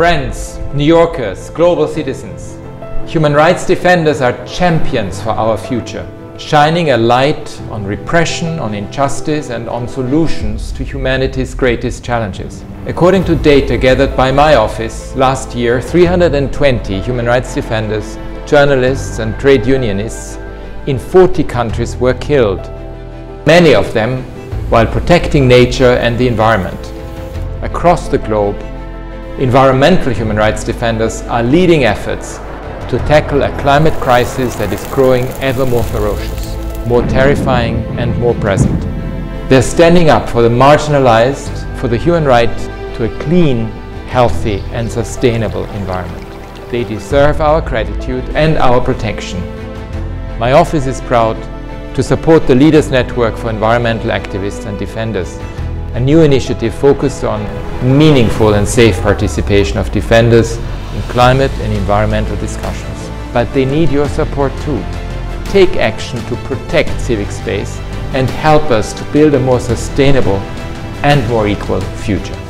Friends, New Yorkers, global citizens, human rights defenders are champions for our future, shining a light on repression, on injustice and on solutions to humanity's greatest challenges. According to data gathered by my office, last year 320 human rights defenders, journalists and trade unionists in 40 countries were killed, many of them while protecting nature and the environment. Across the globe, environmental human rights defenders are leading efforts to tackle a climate crisis that is growing ever more ferocious, more terrifying and more present. They're standing up for the marginalized, for the human right to a clean, healthy and sustainable environment. They deserve our gratitude and our protection. My office is proud to support the Leaders Network for Environmental Activists and Defenders a new initiative focused on meaningful and safe participation of defenders in climate and environmental discussions. But they need your support too. Take action to protect civic space and help us to build a more sustainable and more equal future.